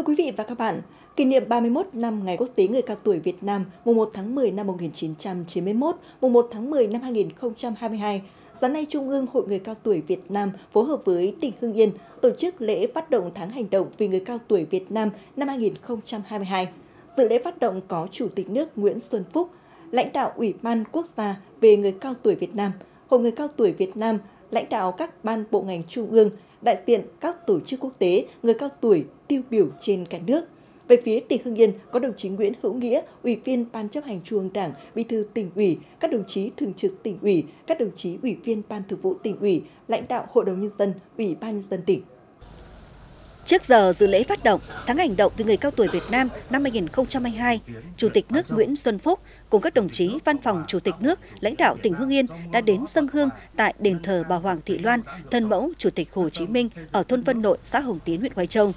Thưa quý vị và các bạn, kỷ niệm 31 năm Ngày Quốc tế Người cao tuổi Việt Nam mùng 1 tháng 10 năm 1991, mùng 1 tháng 10 năm 2022, sáng nay Trung ương Hội Người cao tuổi Việt Nam phối hợp với tỉnh Hưng Yên tổ chức lễ phát động tháng hành động vì người cao tuổi Việt Nam năm 2022. Dự lễ phát động có Chủ tịch nước Nguyễn Xuân Phúc, lãnh đạo Ủy ban Quốc gia về người cao tuổi Việt Nam, Hội Người cao tuổi Việt Nam, lãnh đạo các ban bộ ngành trung ương, đại diện các tổ chức quốc tế người cao tuổi tiêu biểu trên cả nước. Về phía tỉnh Hưng Yên có đồng chí Nguyễn Hữu Nghĩa, Ủy viên Ban chấp hành Trung ương Đảng, Bí thư tỉnh ủy, các đồng chí thường trực tỉnh ủy, các đồng chí Ủy viên Ban Thường vụ tỉnh ủy, lãnh đạo Hội đồng nhân dân, Ủy ban nhân dân tỉnh. Trước giờ dự lễ phát động tháng hành động vì người cao tuổi Việt Nam năm 2022, Chủ tịch nước Nguyễn Xuân Phúc cùng các đồng chí Văn phòng Chủ tịch nước, lãnh đạo tỉnh Hưng Yên đã đến dân hương tại đền thờ bà Hoàng Thị Loan, thân mẫu Chủ tịch Hồ Chí Minh ở thôn Vân Nội, xã Hồng Tiến, huyện Quái Châu.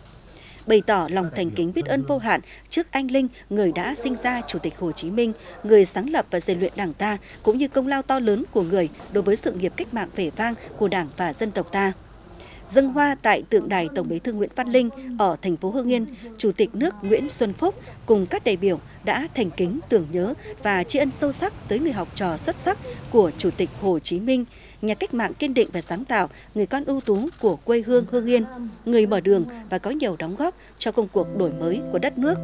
Bày tỏ lòng thành kính biết ơn vô hạn trước anh linh, người đã sinh ra Chủ tịch Hồ Chí Minh, người sáng lập và rèn luyện Đảng ta, cũng như công lao to lớn của người đối với sự nghiệp cách mạng vẻ vang của Đảng và dân tộc ta dâng hoa tại tượng đài Tổng Bí thư Nguyễn Văn Linh ở thành phố Hưng Yên, Chủ tịch nước Nguyễn Xuân Phúc cùng các đại biểu đã thành kính tưởng nhớ và tri ân sâu sắc tới người học trò xuất sắc của Chủ tịch Hồ Chí Minh, nhà cách mạng kiên định và sáng tạo, người con ưu tú của quê hương Hương Yên, người mở đường và có nhiều đóng góp cho công cuộc đổi mới của đất nước.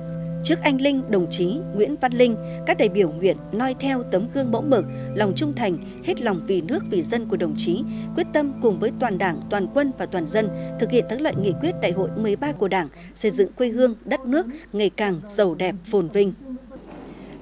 Trước anh Linh, đồng chí Nguyễn Văn Linh, các đại biểu nguyện noi theo tấm gương mẫu mực, lòng trung thành, hết lòng vì nước vì dân của đồng chí, quyết tâm cùng với toàn Đảng, toàn quân và toàn dân thực hiện thắng lợi nghị quyết Đại hội 13 của Đảng, xây dựng quê hương, đất nước ngày càng giàu đẹp, phồn vinh.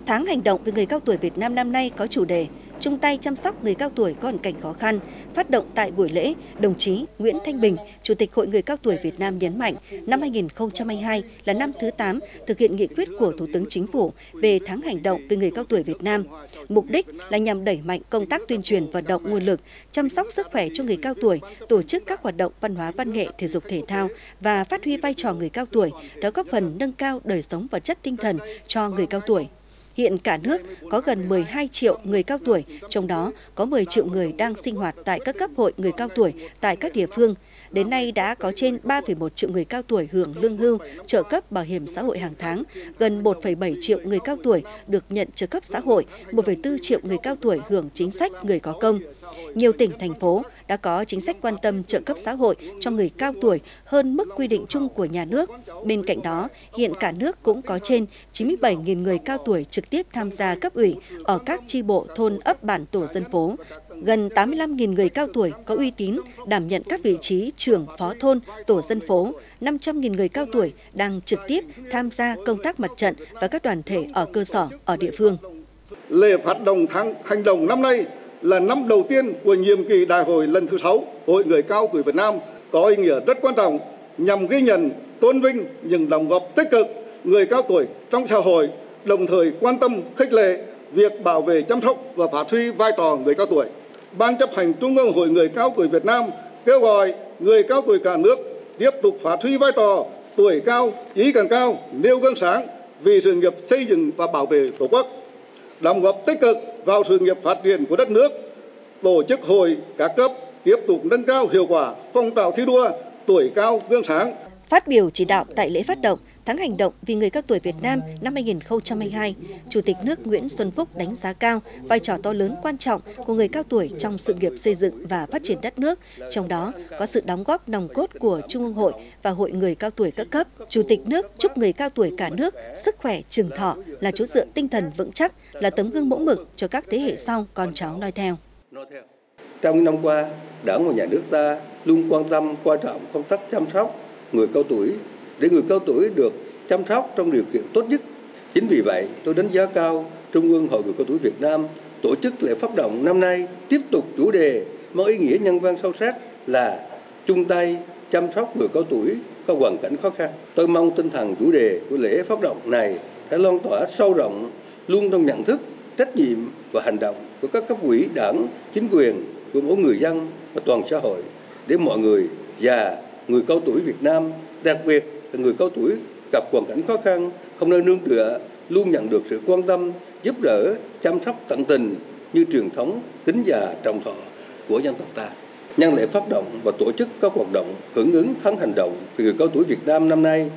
Tháng hành động về người cao tuổi Việt Nam năm nay có chủ đề chung tay chăm sóc người cao tuổi có hoàn cảnh khó khăn. Phát động tại buổi lễ, đồng chí Nguyễn Thanh Bình, Chủ tịch Hội người cao tuổi Việt Nam nhấn mạnh, năm 2022 là năm thứ 8 thực hiện nghị quyết của Thủ tướng Chính phủ về tháng hành động về người cao tuổi Việt Nam. Mục đích là nhằm đẩy mạnh công tác tuyên truyền vận động nguồn lực, chăm sóc sức khỏe cho người cao tuổi, tổ chức các hoạt động văn hóa văn nghệ, thể dục thể thao và phát huy vai trò người cao tuổi, đó góp phần nâng cao đời sống vật chất tinh thần cho người cao tuổi. Hiện cả nước có gần 12 triệu người cao tuổi, trong đó có 10 triệu người đang sinh hoạt tại các cấp hội người cao tuổi tại các địa phương. Đến nay đã có trên 3,1 triệu người cao tuổi hưởng lương hưu, trợ cấp bảo hiểm xã hội hàng tháng, gần 1,7 triệu người cao tuổi được nhận trợ cấp xã hội, 1,4 triệu người cao tuổi hưởng chính sách người có công. Nhiều tỉnh, thành phố đã có chính sách quan tâm trợ cấp xã hội cho người cao tuổi hơn mức quy định chung của nhà nước. Bên cạnh đó, hiện cả nước cũng có trên 97.000 người cao tuổi trực tiếp tham gia cấp ủy ở các tri bộ thôn ấp bản tổ dân phố. Gần 85.000 người cao tuổi có uy tín đảm nhận các vị trí trưởng phó thôn, tổ dân phố, 500.000 người cao tuổi đang trực tiếp tham gia công tác mặt trận và các đoàn thể ở cơ sở, ở địa phương. Lễ phát động tháng hành động năm nay là năm đầu tiên của nhiệm kỳ đại hội lần thứ sáu Hội người cao tuổi Việt Nam có ý nghĩa rất quan trọng nhằm ghi nhận, tôn vinh những đóng góp tích cực người cao tuổi trong xã hội, đồng thời quan tâm khích lệ việc bảo vệ chăm sóc và phát huy vai trò người cao tuổi. Ban chấp hành Trung ương Hội người cao tuổi Việt Nam kêu gọi người cao tuổi cả nước tiếp tục phát huy vai trò tuổi cao, trí càng cao, nêu gương sáng vì sự nghiệp xây dựng và bảo vệ Tổ quốc đóng góp tích cực vào sự nghiệp phát triển của đất nước, tổ chức hội các cấp tiếp tục nâng cao hiệu quả phong trào thi đua tuổi cao gương sáng. Phát biểu chỉ đạo tại lễ phát động tháng hành động vì người cao tuổi Việt Nam năm 2022, Chủ tịch nước Nguyễn Xuân Phúc đánh giá cao vai trò to lớn quan trọng của người cao tuổi trong sự nghiệp xây dựng và phát triển đất nước, trong đó có sự đóng góp nòng cốt của Trung ương Hội và Hội người cao tuổi các cấp. Chủ tịch nước chúc người cao tuổi cả nước sức khỏe trường thọ là chỗ dựa tinh thần vững chắc, là tấm gương mẫu mực cho các thế hệ sau con cháu noi theo. Trong năm qua, Đảng và Nhà nước ta luôn quan tâm, quan trọng công tác chăm sóc người cao tuổi để người cao tuổi được chăm sóc trong điều kiện tốt nhất. Chính vì vậy, tôi đánh giá cao Trung ương Hội người cao tuổi Việt Nam tổ chức lễ phát động năm nay tiếp tục chủ đề mang ý nghĩa nhân văn sâu sắc là chung tay chăm sóc người cao tuổi có hoàn cảnh khó khăn. Tôi mong tinh thần chủ đề của lễ phát động này sẽ lan tỏa sâu rộng luôn trong nhận thức, trách nhiệm và hành động của các cấp ủy, đảng, chính quyền, của mỗi người dân và toàn xã hội để mọi người già, người cao tuổi Việt Nam, đặc biệt là người cao tuổi gặp hoàn cảnh khó khăn, không nơi nương tựa, luôn nhận được sự quan tâm, giúp đỡ, chăm sóc tận tình như truyền thống kính già trọng thọ của dân tộc ta. Nhân lễ phát động và tổ chức các hoạt động hưởng ứng tháng hành động vì người cao tuổi Việt Nam năm nay,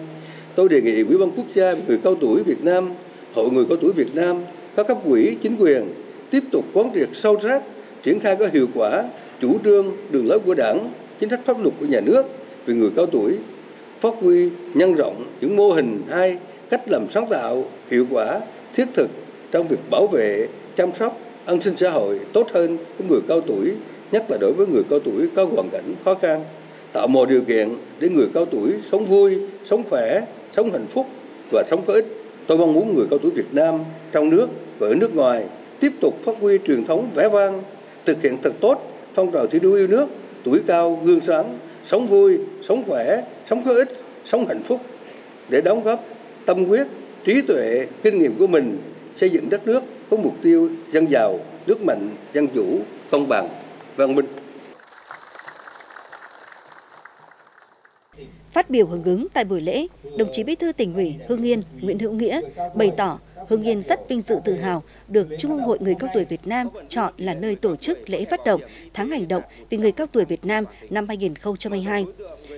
tôi đề nghị Ủy ban Quốc gia về người cao tuổi Việt Nam, Hội người cao tuổi Việt Nam, các cấp quỹ, chính quyền tiếp tục quán triệt sâu sắc, triển khai có hiệu quả chủ trương, đường lối của Đảng, chính sách pháp luật của nhà nước về người cao tuổi, phát huy nhân rộng những mô hình hay cách làm sáng tạo, hiệu quả, thiết thực trong việc bảo vệ, chăm sóc, an sinh xã hội tốt hơn với người cao tuổi, nhất là đối với người cao tuổi có hoàn cảnh khó khăn, tạo mọi điều kiện để người cao tuổi sống vui, sống khỏe, sống hạnh phúc và sống có ích. Tôi mong muốn người cao tuổi Việt Nam trong nước và ở nước ngoài tiếp tục phát huy truyền thống vẻ vang, thực hiện thật tốt phong trào thi đua yêu nước, tuổi cao gương sáng, sống vui, sống khỏe, sống có ích, sống hạnh phúc để đóng góp tâm huyết, trí tuệ, kinh nghiệm của mình xây dựng đất nước có mục tiêu dân giàu, nước mạnh, dân chủ, công bằng, vâng, văn minh. Phát biểu hưởng ứng tại buổi lễ, đồng chí Bí thư tỉnh ủy Hương Yên Nguyễn Hữu Nghĩa bày tỏ Hương Yên rất vinh dự tự hào được Trung ương Hội Người Cao Tuổi Việt Nam chọn là nơi tổ chức lễ phát động Tháng Hành động vì người cao tuổi Việt Nam năm 2022.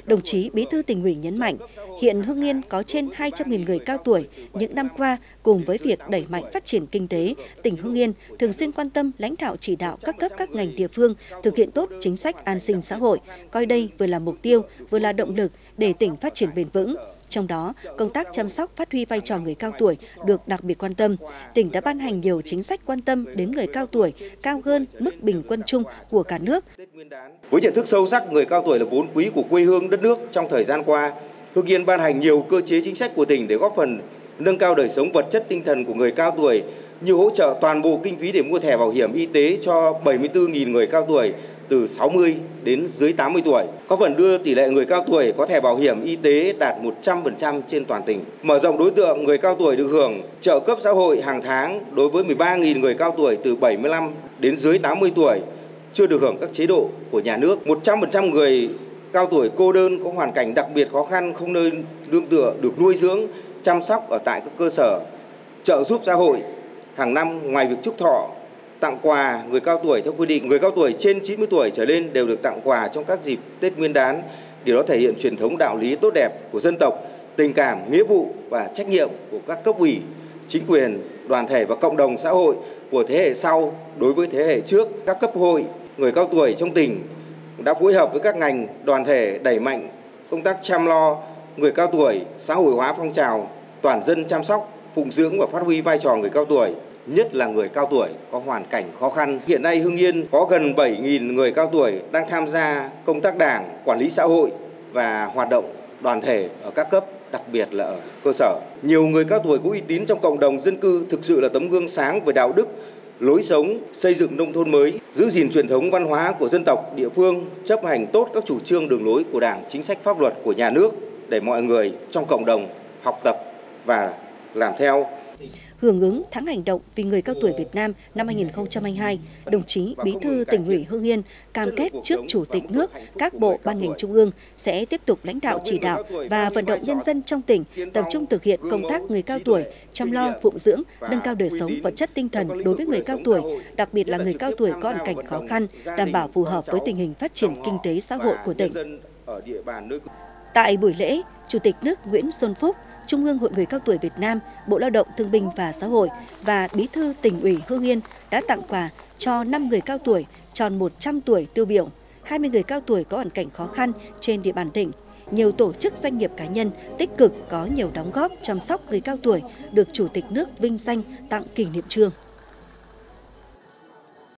Đồng chí Bí thư tỉnh ủy nhấn mạnh, hiện Hưng Yên có trên 200.000 người cao tuổi. Những năm qua, cùng với việc đẩy mạnh phát triển kinh tế, tỉnh Hưng Yên thường xuyên quan tâm lãnh đạo chỉ đạo các cấp các ngành địa phương thực hiện tốt chính sách an sinh xã hội, coi đây vừa là mục tiêu, vừa là động lực để tỉnh phát triển bền vững. Trong đó, công tác chăm sóc phát huy vai trò người cao tuổi được đặc biệt quan tâm. Tỉnh đã ban hành nhiều chính sách quan tâm đến người cao tuổi, cao hơn mức bình quân chung của cả nước. Với nhận thức sâu sắc người cao tuổi là vốn quý của quê hương đất nước trong thời gian qua, Hưng Yên ban hành nhiều cơ chế chính sách của tỉnh để góp phần nâng cao đời sống vật chất tinh thần của người cao tuổi như hỗ trợ toàn bộ kinh phí để mua thẻ bảo hiểm y tế cho 74.000 người cao tuổi từ 60 đến dưới 80 tuổi, có phần đưa tỷ lệ người cao tuổi có thẻ bảo hiểm y tế đạt 100% trên toàn tỉnh. Mở rộng đối tượng người cao tuổi được hưởng trợ cấp xã hội hàng tháng đối với 13.000 người cao tuổi từ 75 đến dưới 80 tuổi chưa được hưởng các chế độ của nhà nước. 100% người cao tuổi cô đơn có hoàn cảnh đặc biệt khó khăn không nơi nương tựa được nuôi dưỡng, chăm sóc ở tại các cơ sở trợ giúp xã hội. Hàng năm ngoài việc chúc thọ tặng quà người cao tuổi theo quy định. Người cao tuổi trên 90 tuổi trở lên đều được tặng quà trong các dịp Tết Nguyên đán. Điều đó thể hiện truyền thống đạo lý tốt đẹp của dân tộc, tình cảm, nghĩa vụ và trách nhiệm của các cấp ủy, chính quyền, đoàn thể và cộng đồng xã hội của thế hệ sau đối với thế hệ trước. Các cấp hội, người cao tuổi trong tỉnh đã phối hợp với các ngành, đoàn thể đẩy mạnh công tác chăm lo người cao tuổi, xã hội hóa phong trào, toàn dân chăm sóc, phụng dưỡng và phát huy vai trò người cao tuổi nhất là người cao tuổi có hoàn cảnh khó khăn. Hiện nay Hưng Yên có gần 7.000 người cao tuổi đang tham gia công tác đảng, quản lý xã hội và hoạt động đoàn thể ở các cấp đặc biệt là ở cơ sở. Nhiều người cao tuổi có uy tín trong cộng đồng dân cư thực sự là tấm gương sáng về đạo đức, lối sống, xây dựng nông thôn mới, giữ gìn truyền thống văn hóa của dân tộc, địa phương, chấp hành tốt các chủ trương đường lối của Đảng, chính sách pháp luật của nhà nước để mọi người trong cộng đồng học tập và làm theo hưởng ứng tháng hành động vì người cao tuổi Việt Nam năm 2022, đồng chí Bí thư tỉnh ủy Hưng Yên cam kết trước Chủ tịch nước, các bộ ban ngành trung ương sẽ tiếp tục lãnh đạo chỉ đạo và vận động nhân dân trong tỉnh tập trung thực hiện công tác người cao tuổi, chăm lo, phụng dưỡng, nâng cao đời sống vật chất tinh thần đối với người cao tuổi, đặc biệt là người cao tuổi có hoàn cảnh khó khăn, đảm bảo phù hợp với tình hình phát triển kinh tế xã hội của tỉnh. Tại buổi lễ, Chủ tịch nước Nguyễn Xuân Phúc Trung ương Hội Người Cao Tuổi Việt Nam, Bộ Lao động Thương binh và Xã hội và Bí thư tỉnh ủy Hương Yên đã tặng quà cho 5 người cao tuổi tròn 100 tuổi tiêu biểu, 20 người cao tuổi có hoàn cảnh khó khăn trên địa bàn tỉnh. Nhiều tổ chức doanh nghiệp cá nhân tích cực có nhiều đóng góp chăm sóc người cao tuổi được Chủ tịch nước vinh danh tặng kỷ niệm trương.